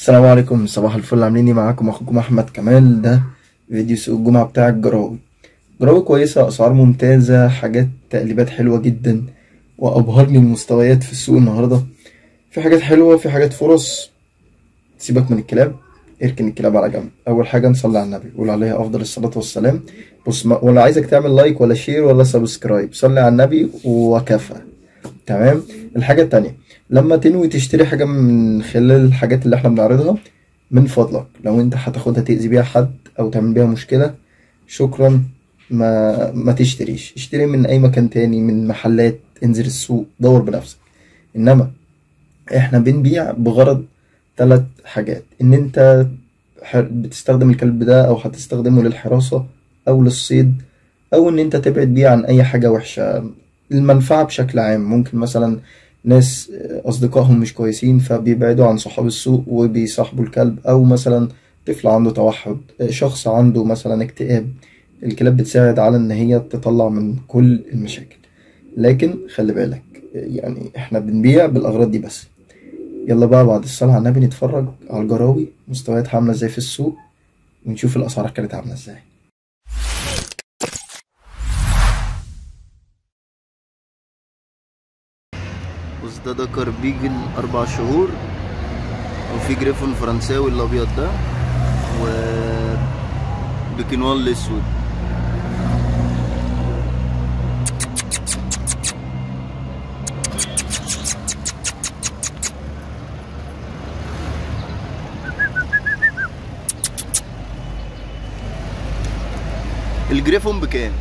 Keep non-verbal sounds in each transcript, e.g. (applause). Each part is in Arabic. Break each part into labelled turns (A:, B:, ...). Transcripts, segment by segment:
A: السلام عليكم. صباح الفل. عاملين إيه معاكم؟ أخوكم أحمد كمال. ده فيديو سوق الجمعة بتاع الجراوي. جراوي كويسة أسعار ممتازة حاجات تقليبات حلوة جدا وابهرني المستويات في السوق النهاردة. في حاجات حلوة في حاجات فرص. سيبك من الكلاب اركن الكلاب على جنب. أول حاجة نصلي على النبي. قول عليه أفضل الصلاة والسلام. بص ما ولا عايزك تعمل like ولا share ولا subscribe. صلي على النبي وكفى. تمام؟ الحاجة التانية. لما تنوي تشتري حاجة من خلال الحاجات اللي إحنا بنعرضها من فضلك. لو انت هتاخدها تأذي بيها حد أو تعمل بيها مشكلة شكرا ما ما تشتريش. اشتري من أي مكان تاني من محلات انزل السوق دور بنفسك. إنما إحنا بنبيع بغرض ثلاث حاجات. إن انت بتستخدم الكلب ده أو هتستخدمه للحراسة أو للصيد أو إن انت تبعد بيه عن أي حاجة وحشة. المنفعة بشكل عام. ممكن مثلا ناس أصدقائهم مش كويسين فبيبعدوا عن صحاب السوق وبيصاحبوا الكلب أو مثلا طفل عنده توحد شخص عنده مثلا اكتئاب. الكلاب بتساعد على إن هي تطلع من كل المشاكل. لكن خلي بالك يعني إحنا بنبيع بالأغراض دي بس. يلا بقى بعد الصلاة على النبي نتفرج على الجراوي مستوياتها عاملة إزاي في السوق ونشوف الأسعار كانت عاملة إزاي. بص ده دكر بيجل أربع شهور وفي جريفون فرنساوي الأبيض ده و بكنوال الأسود. الجريفون بكام؟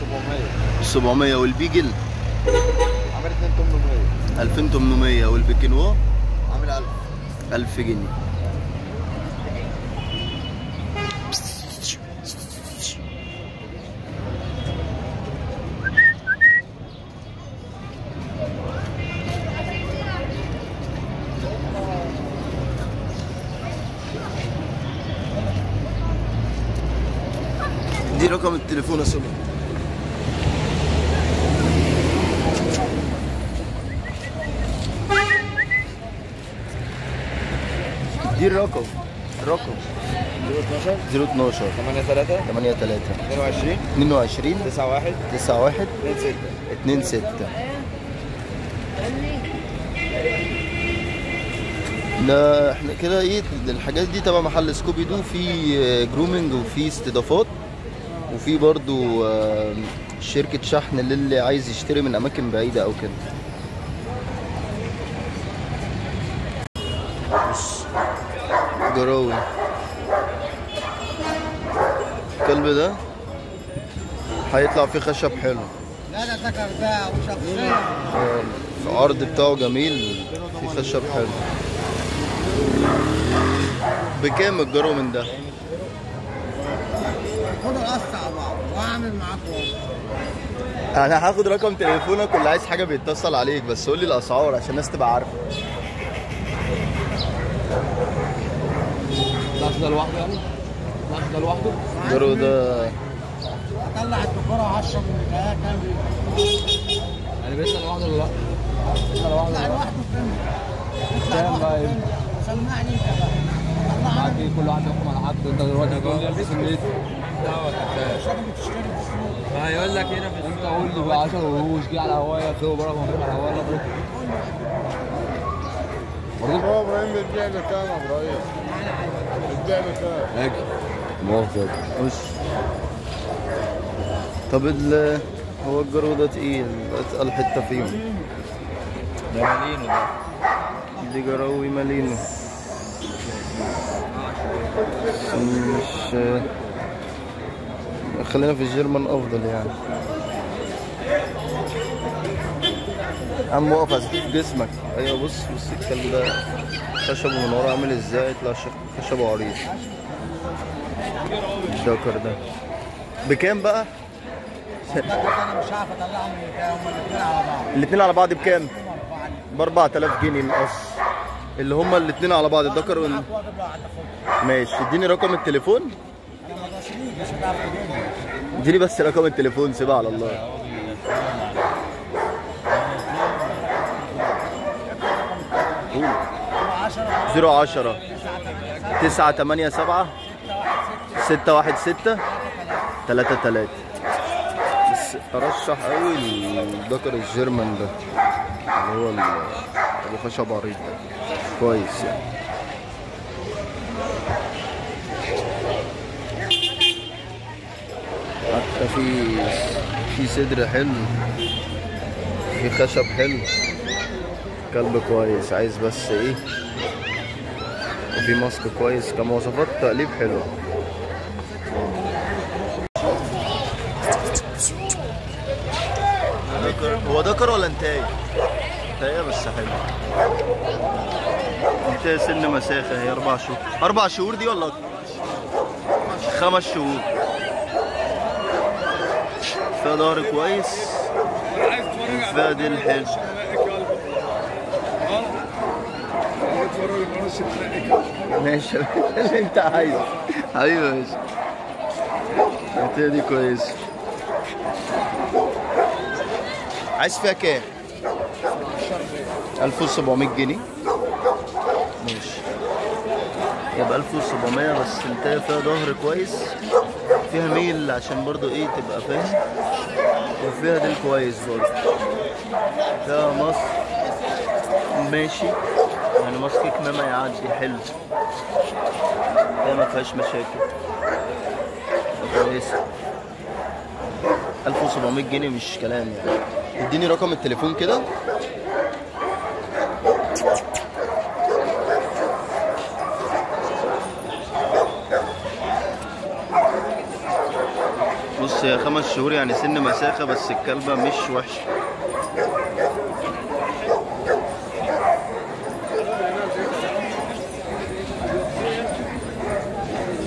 B: 700
A: 700 والبيجل؟
B: عامل 2800
A: 2800 والبكنوا
B: عامل 1000
A: 1000 جنيه. دي رقم التليفون يا سلام دي الرقم الرقم
B: 012
A: 012
B: 8 3
A: 8 3
B: 22
A: 22
B: 9 1
A: 9 1
B: 2 6
A: 2 6 ده إحنا كده إيه الحاجات دي تبع محل سكوبي دو في grooming وفي استضافات وفي برضو شركة شحن للي عايز يشتري من أماكن بعيدة أو كده. بص جراوي. الكلب ده هيطلع فيه خشب حلو.
B: لا لا ذكر ده وشخصية
A: العرض بتاعه جميل في خشب حلو. بكام الجرو من ده؟
B: خدوا القصة على بعض واعمل معاكم.
A: أنا هاخد رقم تليفونك واللي عايز حاجة بيتصل عليك بس قول لي الأسعار عشان الناس تبقى
C: عارفة. ده لوحده يعني؟ ده لوحده؟
A: الجرو ده.
B: اطلع الدكورة 10 من البداية كام؟
C: يعني بيطلع لوحده ولا لأ؟ بيطلع لوحده
B: يطلع
C: ولا لا؟
B: لوحده كام
C: بقى؟
B: سمعني انت بقى.
C: إيه كل واحد يحكم على حد انت دلوقتي هتقول لي
B: ألبس السوق
C: ما هيقول لك هنا في انت قول لي بقى 10 قروش جه على هوايه خير بره مبروك على هوايه برضه
D: هو إبراهيم بتبيع بكام يا إبراهيم؟ بتبيع بكام؟
C: أجي موافق.
A: وش؟ طب ال هو الجرو ده تقيل اتقل حتة فيهم
C: ده مالينو ده.
A: دي جراوي مالينو مش خلينا في الجيرمان أفضل يعني. عم وقف اسيب جسمك. أيوه بص بص الكلب ده خشبه من ورا عامل إزاي؟ يطلع خشبه عريض. الشوكر ده بكام بقى؟
B: أنا مش عارف اطلعهم هما الاثنين على بعض
A: الاتنين على بعض بكام؟ ب 4000 جنيه القص. اللي هما الاتنين على بعض الذكر وال... ماشي. اديني رقم التليفون. اديني بس رقم التليفون سيبها على الله. 010 987 616 33 بس ارشح قوي الذكر الجيرمان ده. اللي هو أبو خشب عريض ده. كويس. يعني حتى في في صدر حلو. في خشب حلو. كلب كويس. عايز بس إيه؟ وفي ماسك كويس. كمواصفات تقليب حلوة دكر هو دكر ولا انتاي؟ انتايه بس حلو انتايه سن مساخة هي؟ أربع شهور. أربع شهور دي ولا؟ خمس شهور. فيها كويس. فيها ديل ماشي. اللي انت عايزه. أيوه ماشي. الحته دي كويس. عايز فيها كام؟ 1700 جنيه. ماشي. يبقى 1700 بس انت فيها ظهر كويس. فيها ميل عشان برضو إيه تبقى فاهم. وفيها ديل كويس برضو. فيها مصر ماشي. يعني ماسك كمامة يعدي. حلو. هي ما فيهاش مشاكل. كويسة 1700 جنيه مش كلام. يعني اديني رقم التليفون كده. هي خمس شهور يعني سن مساخة بس الكلبة مش وحشة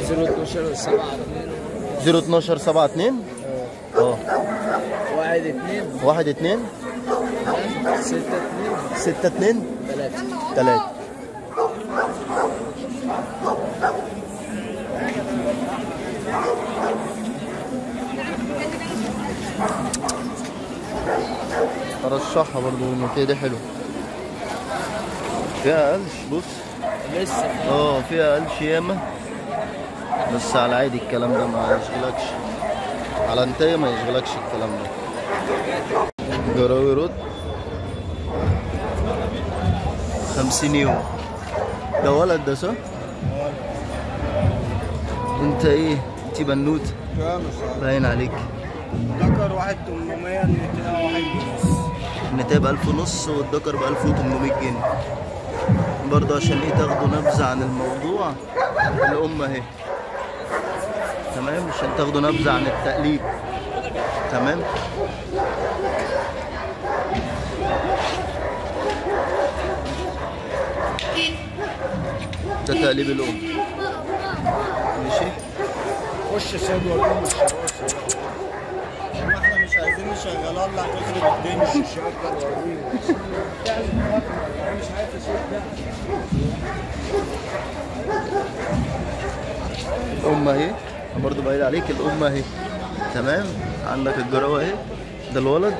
B: زيرو 12 7
A: 0 12 7 2 آه.
B: 1 2
A: 1 2
B: 6 2
A: 6 2
B: 3
A: 3 ارشحها برضو النتيجة دي حلوة. فيها قلش بص.
B: لسه.
A: آه فيها قلش ياما. بس على عادي الكلام ده ما يشغلكش. على انتهي ما يشغلكش الكلام ده. جراوي رد خمسين يوم ده ولد ده صح؟ انت إيه؟ انت بنوت باين عليك.
D: ذكر واحد 800 النتاية واحد
A: النتاية بألف ونص والدكر بألف وتمنمية جنيه. برضه عشان إيه تاخدوا نبذة عن الموضوع؟ الأم أهي. تمام؟ عشان تاخدوا نبذة عن التقليب. تمام؟ ده تقليب الأم ماشي؟
D: خش سيد الشراسي ما إحنا مش عايزين نشغلها اللي هتخرب الدنيا. شغل وريني
A: الأم اهي. برضه بعيد عليك الأم اهي. تمام؟ عندك الجراوة اهي. ده الولد.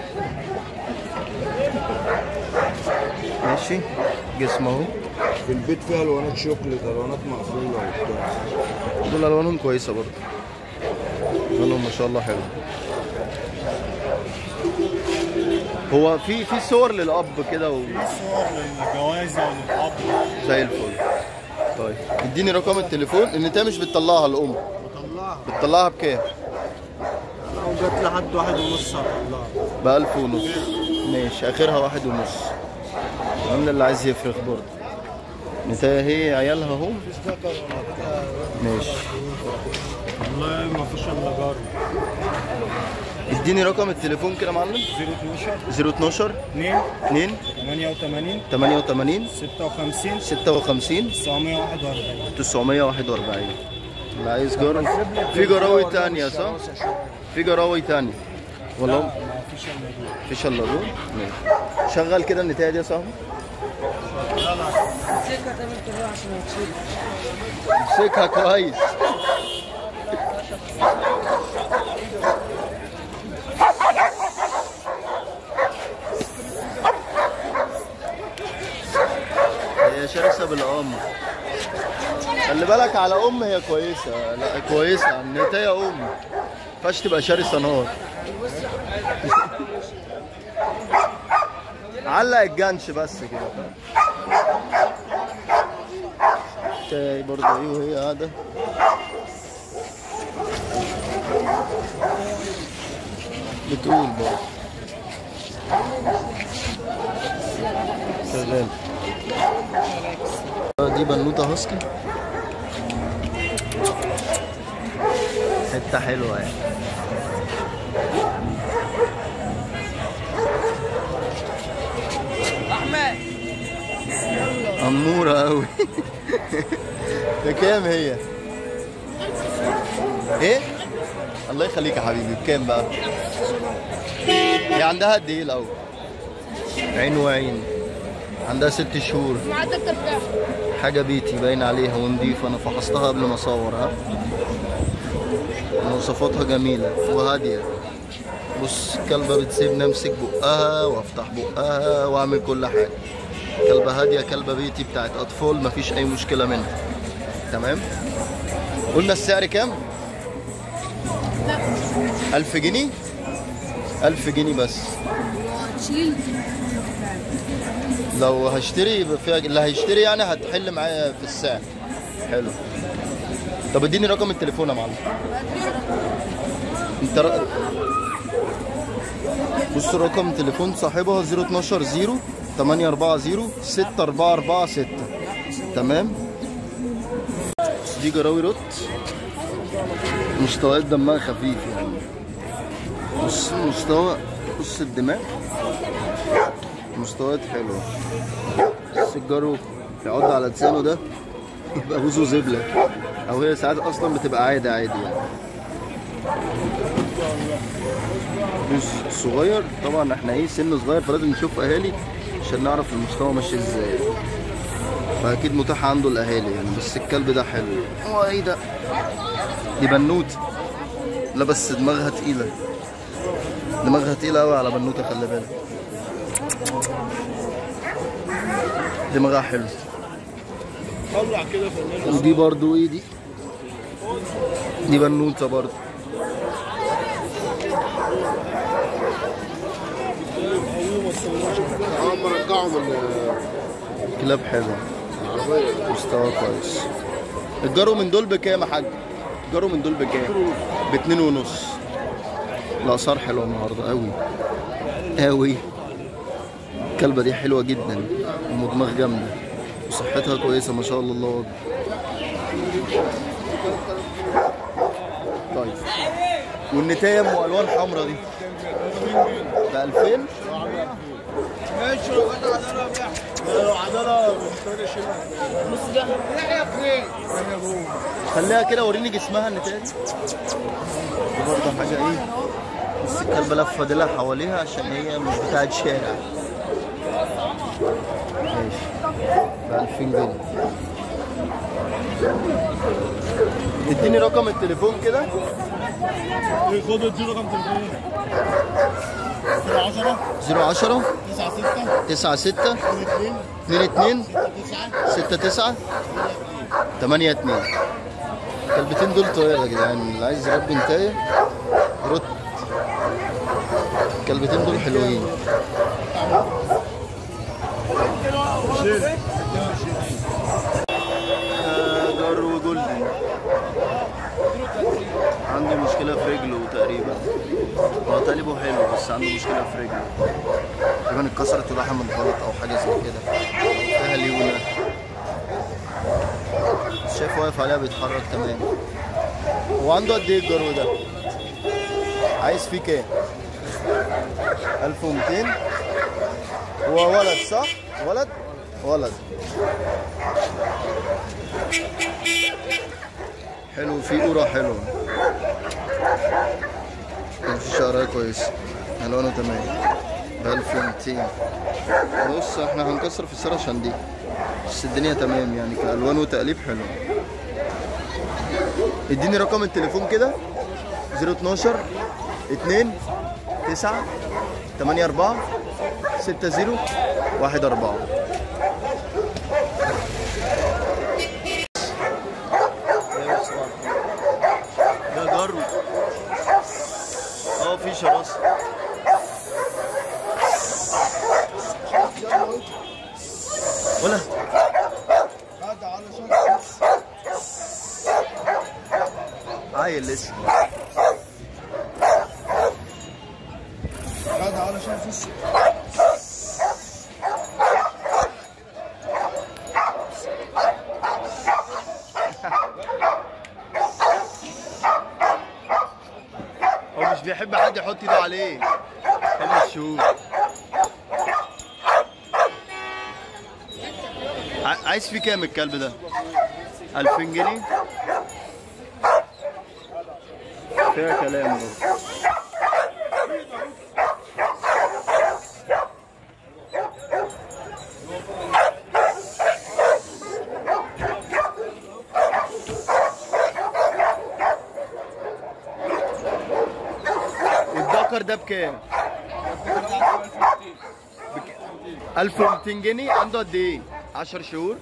A: ماشي. جسمه اهو.
D: في البيت فيها الوانات شوكليت الوانات مقفولة وبتاع.
A: دول الوانهم كويسة برضه الوانهم ما شاء الله حلو. هو في في صور للأب كده و...
D: صور للجوازه وللاب
A: زي الفل. طيب اديني رقم التليفون ان انت مش بتطلعها الام
D: بطلعها.
A: بتطلعها بكام؟
D: لو جت لحد واحد ونص هطلعها.
A: بألف ونص. ماشي آخرها واحد ونص. عامله اللي عايز يفرخ برضه؟ نتايا هي عيالها اهو ماشي.
D: والله ما فيش إلا جاري
A: اديني رقم التليفون كده يا معلم.
D: 012
A: 012
D: 2
A: 2
D: 88
A: 88
D: 56
A: 56
D: 941
A: 941 اللي عايز جرو في جراوي تانية صح؟ في جراوي تانية. والله.
D: ما فيش إلا دول
A: مفيش إلا دول ماشي. شغل كده النتاية دي يا صاحبي. امسكها كويس. هي بالامر خلي بالك على أم هي كويسة. لا كويسة النتايه أم. ما ينفعش تبقى شرسة نار. علق الجنش بس كده. تاي برضه إيه وهي قاعدة؟ بتقول برضه. شغال. دي بنوتة هاسكي حتة حلوة يعني
B: احمد
A: أمورة أوي (laughs) بكام هي؟ إيه؟ الله يخليك يا حبيبي بكام بقى؟ هي عندها قد إيه الأول؟ عين وعين عندها ست شهور. حاجة بيتي باين عليها ونضيفة أنا فحصتها قبل ما أصور ها؟ مواصفاتها جميلة وهادية. بص كلبة بتسيبني أمسك بقها وأفتح بقها وأعمل كل حاجة. كلبة هادية كلبة بيتي بتاعت أطفال مفيش أي مشكلة منها. تمام؟ قلنا السعر كام؟ ألف جنيه؟ ألف جنيه بس. لو هشتري فيها اللي هيشتري يعني هتحل معايا في السعر. حلو. طب اديني رقم التليفون يا معلم. انت ر... بص رقم تليفون صاحبها 012 0 840 6446 تمام؟ دي جراوي Rott. مستويات دمها خفيف يعني. بص مستوى بص الدماغ. مستويات حلوة. الجرو يقعد على لسانه ده يبقى بوزه زبلة. أو هي ساعات أصلا بتبقى عادي عادي يعني. بص صغير طبعا إحنا إيه سن صغير فلازم نشوف أهالي عشان نعرف المستوى ماشي إزاي. فأكيد متاح عنده الأهالي يعني بس الكلب ده حلو. هو إيه ده؟ دي بنوت لا بس دماغها تقيلة. دماغها تقيلة قوي على بنوتة خلي بالك. دماغها حلو.
D: طلع كده
A: ودي برضو إيه دي؟ دي بنوتة برضو.
D: آه مرجعهم
A: كلاب حلوة مستوى كويس. الجرو من دول بكام يا حاج؟ الجرو من دول بكام؟ باتنين ونص. الاسعار حلوة النهارده. قوي قوي الكلبة دي حلوة جدا. ودماغ جامده وصحتها كويسة ما شاء الله. الله أكبر. طيب. والنتاية ام ألوان حمرا دي. ب 2000
D: ماشي لو عضله بنتين شيلها
E: بص ده
A: خليها كده وريني جسمها النتاية دي. برضه حاجة إيه؟ بس الكلبه لفة ديلها حواليها عشان هي مش بتاعت شارع. ب 2000 جنيه اديني رقم التليفون كده.
D: خد اديله رقم تليفون 10
A: 010
D: 9 6
A: 96
D: 2
A: 22
D: 9
A: 6 9 8 2 الكلبتين دول طويل يا جدعان. اللي عايز يربي انتاية رد الكلبتين دول حلوين. جرو golden عنده مشكلة في رجله تقريبا هو تقريبا حلو بس عنده مشكلة في رجله تقريبا اتكسرت ولحم الغلط أو حاجة زي كده فيها ليونة شايف واقف عليها بيتحرك تمام هو عنده قد إيه الجرو ده؟ عايز فيه كام؟ 1200 هو ولد صح؟ ولد؟ ولد حلو في قرى حلوة في شعرها كويس. ألوانه تمام. ب 1200 بص إحنا هنكسر في السعر عشان دي. بس الدنيا تمام يعني كألوان وتقليب حلو. اديني رقم التليفون كده. 012 2 9 8 4 6 0 1 4 شراسة ولا عيل لسه هو مش بيحب حد يحط ايده عليه خمس شهور عايز فيه كام الكلب ده؟ 2000 جنيه؟ فيها كلام برضه والدكر ده بكام؟ بك- 1200 جنيه عنده قد إيه؟ 10 شهور؟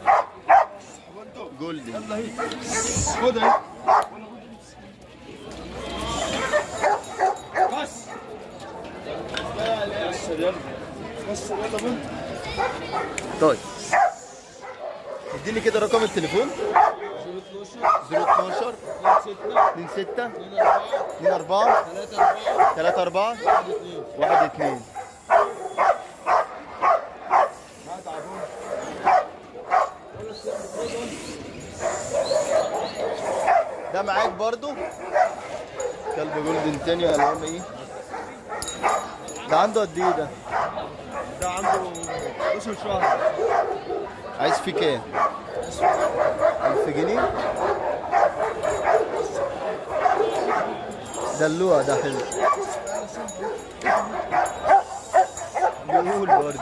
A: جولدن خد أهي طيب اديني كده رقم التليفون 012 26 2 4 3 4 1 2 ده معاك برضو؟ كلب جولدن تاني الوان إيه ده عنده قد إيه ده؟
D: ده عنده 12 شهر.
A: عايز فيه كام 1000 جنيه؟ ده حلو بيقول برضه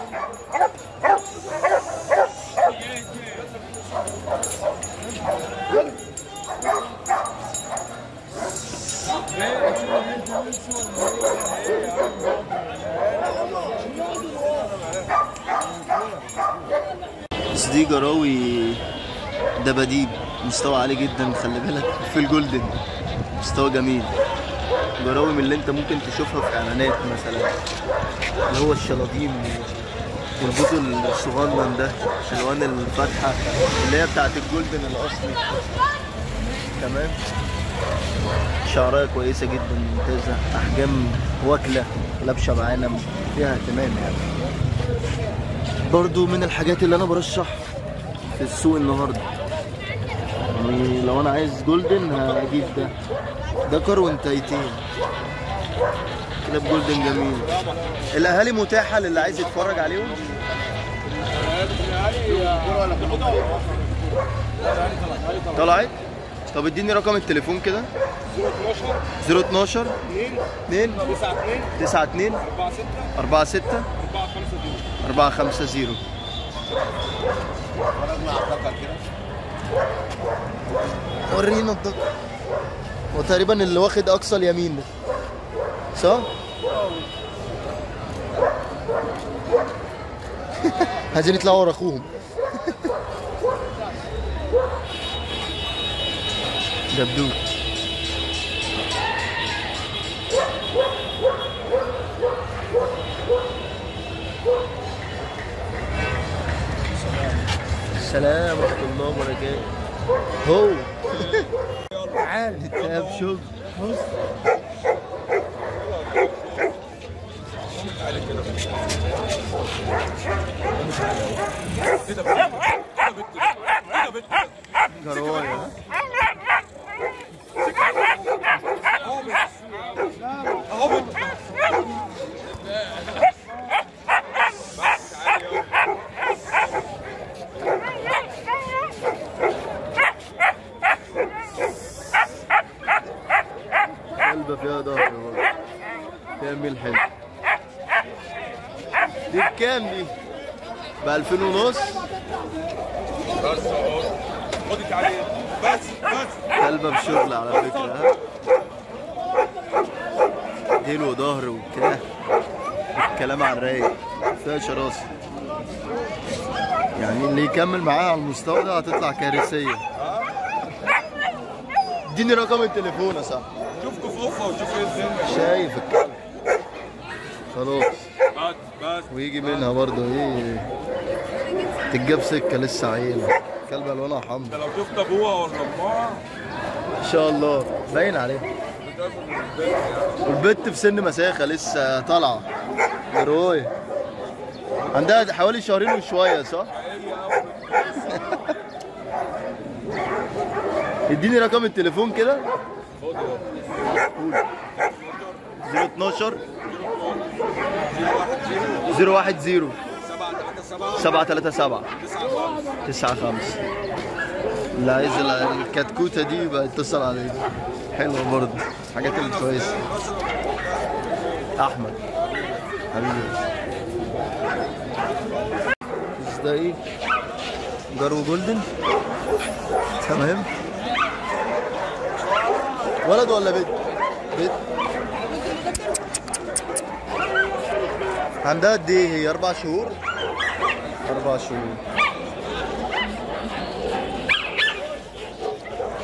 A: بس دباديب مستوى عالي جدا خلي بالك في ال golden. مستوى جميل. من اللي انت ممكن تشوفها في إعلانات مثلا. اللي هو الشلاطين والبوت الصغنن ده الوان الفاتحة اللي هي بتاعت ال golden الأصلي. تمام؟ شعرها كويسة جدا ممتازة أحجام واكلة لابشه معانا فيها اهتمام يعني. برضو من الحاجات اللي أنا برشح في السوق النهارده يعني لو أنا عايز golden هجيب ده. دكر وانتايتين كلاب golden جميل. الأهالي متاحة للي عايز يتفرج عليهم؟ طلعت؟ طب اديني رقم التليفون كده. 012 2 92 46 450 ورينا الدكر هو تقريبا اللي واخد أقصى اليمين ده. صح؟ (laughs) عايزين يطلعوا ورا أخوهم. (laughs) دبدوب السلام ورحمة الله وبركاته. هو. تعال تعال شوف جرواية ها؟ قلبة فيها ظهر برضه فيها ميل حلو دي بكام دي؟ ب 2000 ونص. كلبة بشغل على فكرة ها. ديل وظهر وكده. الكلام على الرايق فيها شراسة يعني اللي يكمل معاها على المستوى ده هتطلع كارثية. اديني رقم التليفون يا صاحبي.
D: شوف كفوفه وشوف إيه الدنيا.
A: شايف الكلب خلاص.
D: بس بس
A: ويجي منها برضه إيه؟ تتجاب سكة لسه عيله كلب الوانها
D: أنت
A: حمرا
D: لو شفت ابوها ولا امها
A: إن شاء الله. باين عليه. والبت في سن مساخة لسه طالعة. جروي عندها حوالي شهرين وشوية صح؟ (laughs) اديني رقم التليفون كده. قول 012 010 737 95 اللي عايز ال- الكتكوتة دي يبقى يتصل عليه حلوة برضه. الحاجات الكويسه أحمد. حبيبي. ده إيه جرو golden؟ تمام. ولد ولا بنت؟ بنت. عندها قد إيه هي أربع شهور. أربع شهور.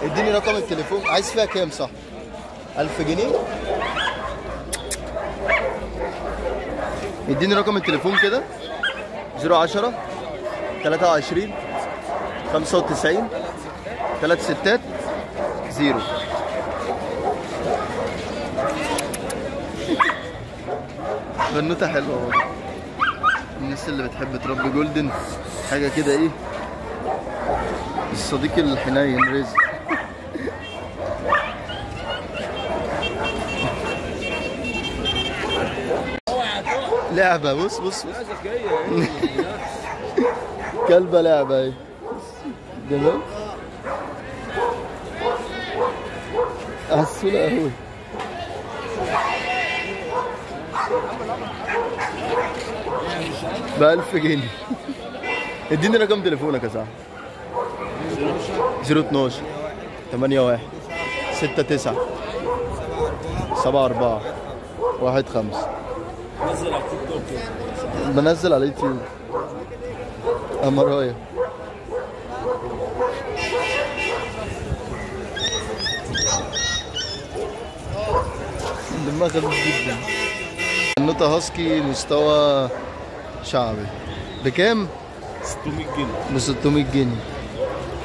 A: اديني رقم التليفون. عايز فيها كام صح؟ 1000 جنيه. اديني رقم التليفون كده. 010 23 95 3 ستات zero. بنوتة حلوة برضه الناس اللي بتحب تربي جولدن حاجة كده إيه؟ الصديق الحنين رزق. لعبة بص بص بص. كلبة لعبة أهي. جمال عسولة قوي بألف جنيه. اديني رقم تليفونك يا صاحبي 012 81 69 74 واحد خمسة. بنزل على اليوتيوب. أمرايا دماغ خفيف جدا النوتة هاسكي مستوى شعبي. بكام؟
D: 600 جنيه.
A: ب 600 جنيه.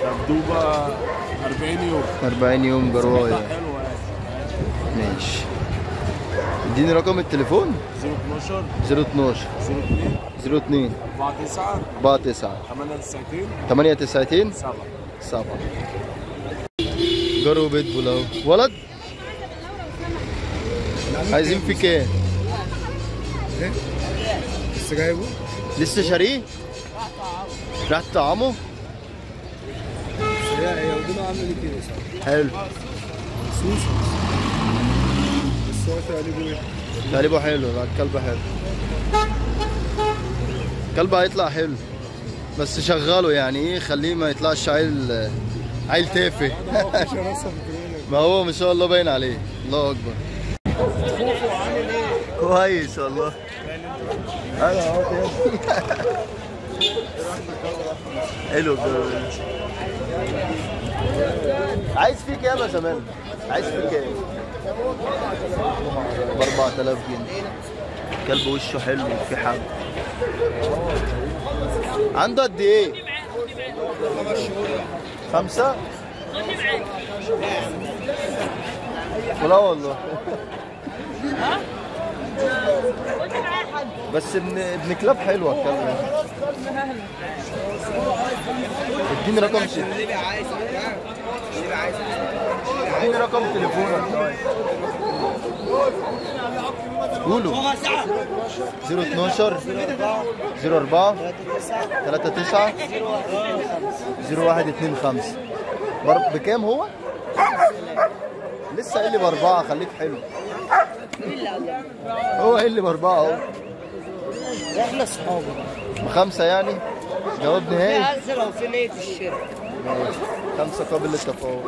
D: مكتوبه 40 يوم
A: 40 يوم جرواية
D: يعني
A: ماشي. اديني رقم التليفون.
D: 012
A: 012
D: 02
A: 02
D: 49
A: 49
D: 98
A: 98
D: 7
A: 7 جرو بيت بول اهو ولد عايزين في كام؟
D: لسه جايبه؟
A: لسه شاريه؟ راح طعمه؟
D: هي ودنا عامل كده صح؟
A: حلو.
D: سوسه بس هو إيه؟
A: تقريبا حلو لا الكلب حلو. الكلب هيطلع حلو. بس شغله يعني إيه خليه ما يطلعش عيل عيل تافه. (laughs) ما هو ما شاء الله باين عليه. الله أكبر. كويس والله. أيوه اهو. حلو. عايز فيه كام يا زمان؟ عايز فيه كام؟ ب 4000 جنيه كلب وشه حلو وفي حب عنده قد إيه؟ خمسة؟ لا والله بس ابن ابن كلاب حلوة الكلب. اديني رقم اديني رقم تليفونك قولوا. 012 04 39 0125 بر- بكام هو؟ لسه قايل لي بأربعة خليك حلو. هو قايل لي بأربعة أهو.
B: إحنا اصحاب
A: بخمسه يعني؟ جواب نهائي؟
B: لو في نية الشركة.
A: ماشي. خمسة قابل للتفاوض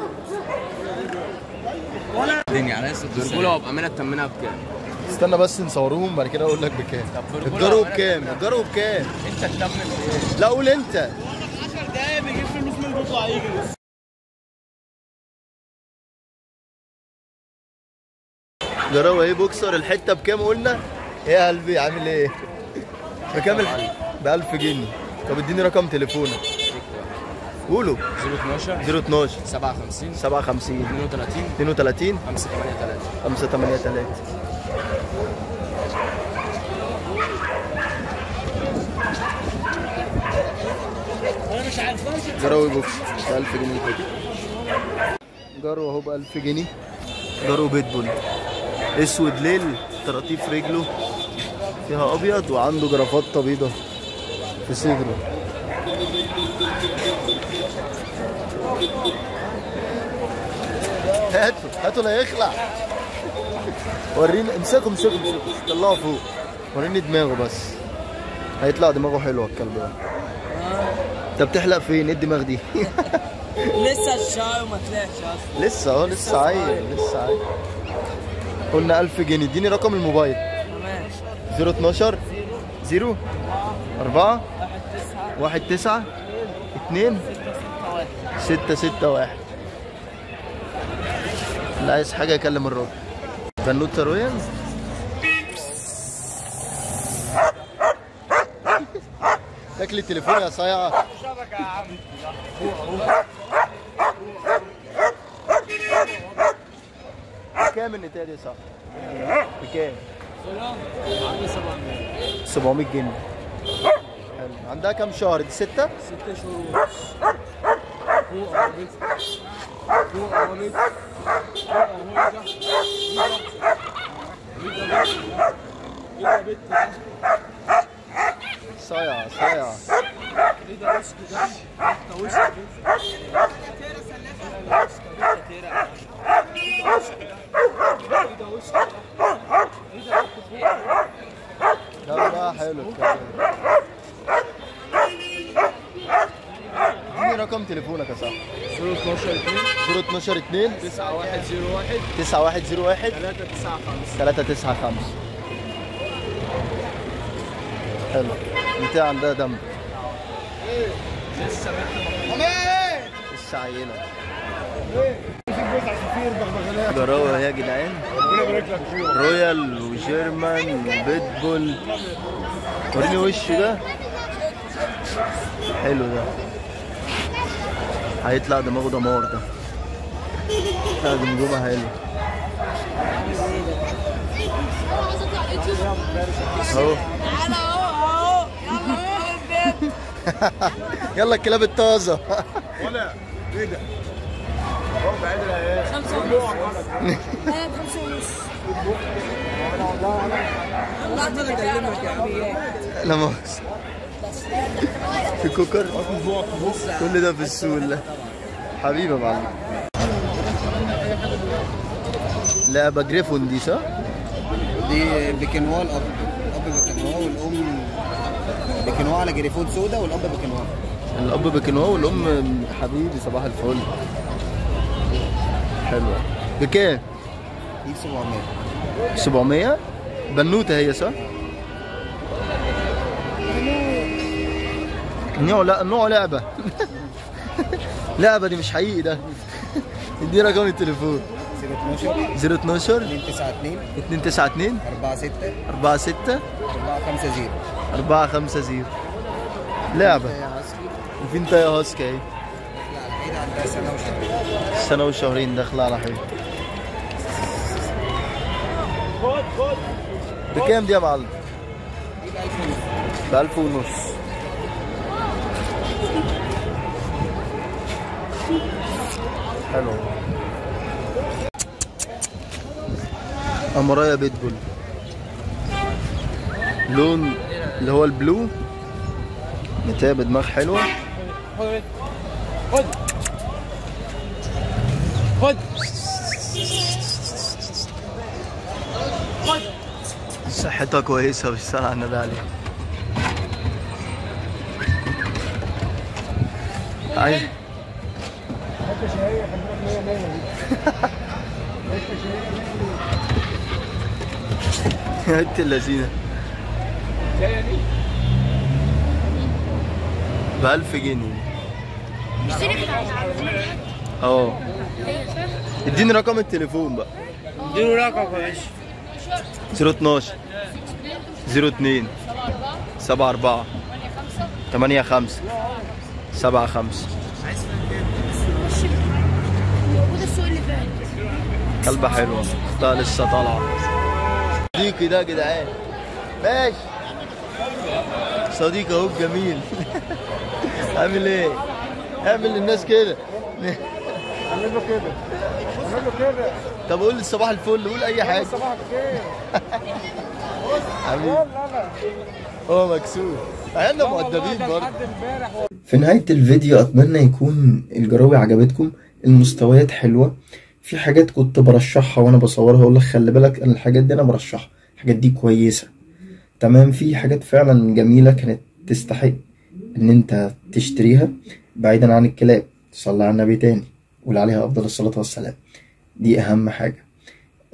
C: الدنيا على أساس الرجوله وبامانه تمنها بكام؟
A: استنى بس نصوروهم بعد كده أقول لك بكام. الجرو بكام؟ الجرو بكام؟
C: أنت تكمل
A: لا قول أنت.
B: 10 دقايق بيجيب فلوس من بيطلع يجري
A: جراوي إيه بوكسر الحتة بكام قلنا؟ إيه يا قلبي عامل إيه؟ بكام ب 1000 جنيه. طب اديني رقم تليفونك. قولوا
F: 012
A: 012
F: 57
A: 57
F: 32
A: 32
F: 583
A: 583 جراوي بوكسر ب 1000 جنيه كده جرو اهو ب 1000 جنيه. جرو بيتبول. أسود ليل. طراطيف رجله. فيها أبيض وعنده جرافطه بيضه في صدره. هاتوا هاتوا لا يخلع. وريني امسكوا امسكوا امسكوا. طلعوا فوق. وريني دماغه بس. هيطلع دماغه حلوة الكلب ده. انت بتحلق فين؟ إيه الدماغ دي؟ (laughs)
B: لسه الشاي وما طلعش أصلا.
A: لسه آه لسه عيل لسه عيل قلنا 1000 جنيه. اديني رقم الموبايل. 012 0 4 1 9 2 6 6 1 اللي عايز حاجة يكلم الراجل بنوتة رويال تاكلي التليفون يا صايعة بكام النتاية دي صح؟ بكام؟ 700 جنيه حلو عندها كام شهر دي ستة؟
C: ست شهور فوق قربت فوق قربت كده بنت
A: صايعة صايعة
C: كده وسك ده انت وسك
A: لا بقى حلو الكلام اديني رقم تليفونك يا صاحبي
C: 012 2
A: 012 2
C: 9101
A: 9101
C: 395
A: 395 حلو. انت عندها دم. لسه عينة. جراوة يا جدعان. رويال وجيرمان بيتبول. وريني وش ده. حلو ده. هيطلع دماغه دمار ده. (laughs) لا جمجمة حلو اهو
B: تعالى أهو. اهو يلا
A: الكلاب الطازة.
G: خمسة ونص أنا بخمسة ونص
B: يا عمي
A: لا مؤاخذة في كوكر. كل ده في السوق ده حبيبي يا معلم. لعبة جريفون دي صح؟
D: دي بكنوا الاب الاب بكنوا والأم بكنوا على جريفون سودا والأب بكنوا
A: الأب بكنواه والأم حبيبي صباح الفل. حلوة. بكام؟
D: دي 700
A: 700 بنوتة هي صح؟ نوع لا نوع لعبة. (laughs) لعبة دي مش حقيقي ده. (laughs) ادي رقم التليفون.
D: 012
A: 012
D: 292
A: 292
D: 46
A: 46
D: 450
A: 450 لعبة. وفي انت يا هاسكي. اهي
D: عندها سنة وشهرين.
A: سنة وشهرين داخلة على حين بكام دي يا معلم؟
D: دي ب 1000 ونص
A: بألف ونص. حلو. أمرايا بيتبول لون اللي هو البلو. نتاية بدماغ حلوة.
C: خد خد
A: صحتها كويسة والصلاة على النبي عليه عايز انت اللذينة بألف جنيه.
G: اشتري بتاعت
A: آه اديني رقم التليفون بقى.
B: اديله رقم يا باشا.
A: 012
D: 02
E: سبعة أربعة.
D: 74
E: ثمانية خمسة.
D: 85 75
E: وده السؤال اللي فات.
D: كلبة حلوة. اختها لسه طالعة. صديقي ده يا جدعان. ماشي. صديقي اهو جميل. (laughs) عامل إيه؟ اعمل للناس كده.
H: اعمل له كده. اعمل له كده.
D: طب قول لي صباح الفل قول اي حاجة.
H: صباح الخير.
D: حبيبي
H: أنا
D: هو مكسور. عيالنا مؤدبين برضه.
A: في نهاية الفيديو أتمنى يكون الجراوي عجبتكم المستويات حلوة. في حاجات كنت برشحها وأنا بصورها أقول لك خلي بالك أنا الحاجات دي أنا برشحها. الحاجات دي كويسة. تمام؟ في حاجات فعلا جميلة كانت تستحق إن أنت تشتريها بعيدا عن الكلاب تصلي على النبي تاني قول عليها أفضل الصلاة والسلام. دي أهم حاجة.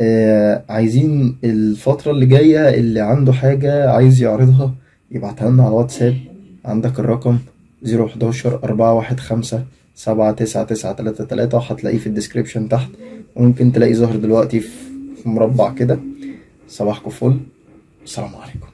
A: آه عايزين الفترة اللي جاية اللي عنده حاجة عايز يعرضها يبعتها لنا على الواتساب. عندك الرقم zero حداشر أربعة واحد خمسة سبعة تسعة تسعة تلاتة تلاتة وهتلاقيه في ال description تحت. وممكن تلاقيه ظاهر دلوقتي في مربع كده. صباحكم فل. السلام عليكم.